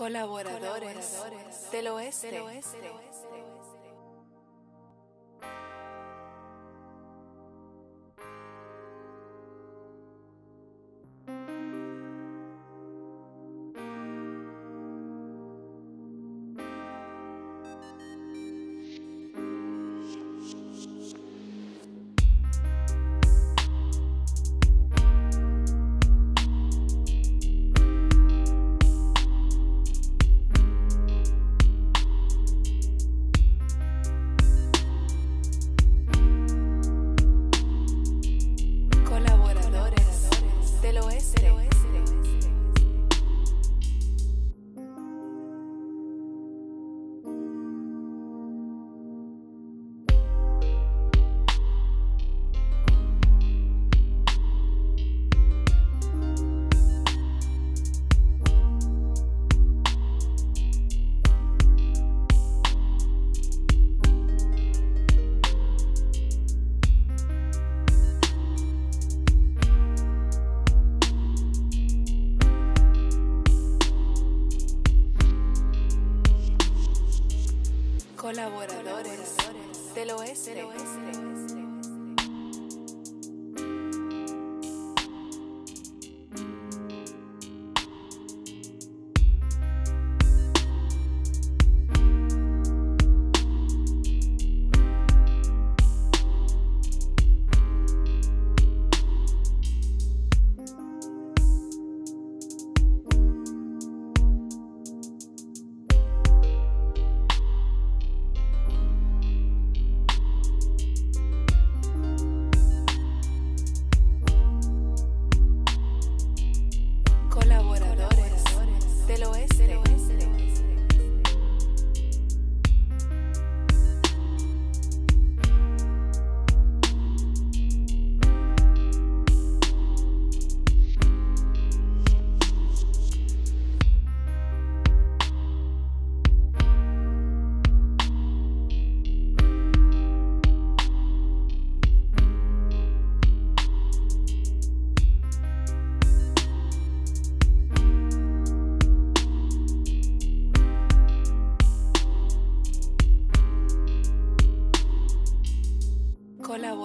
Colaboradores del oeste. Colaboradores Colaboradores del oeste.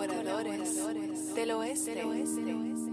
colaboradores del oeste. Del oeste.